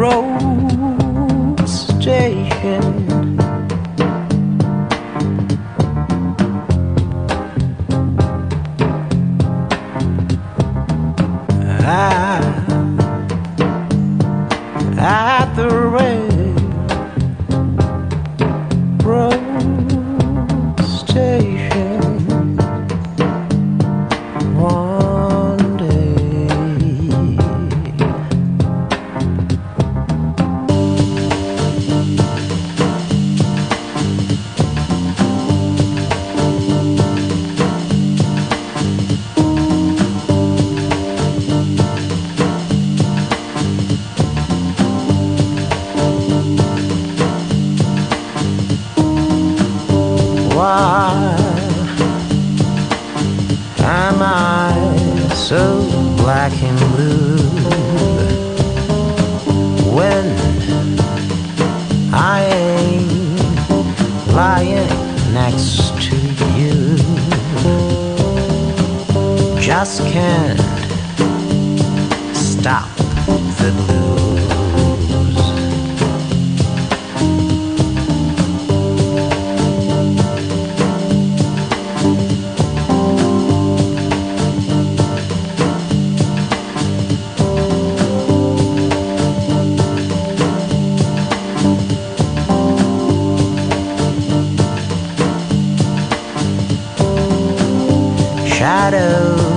road. So black and blue when I ain't lying next to you? Just can't stop the blues. shadow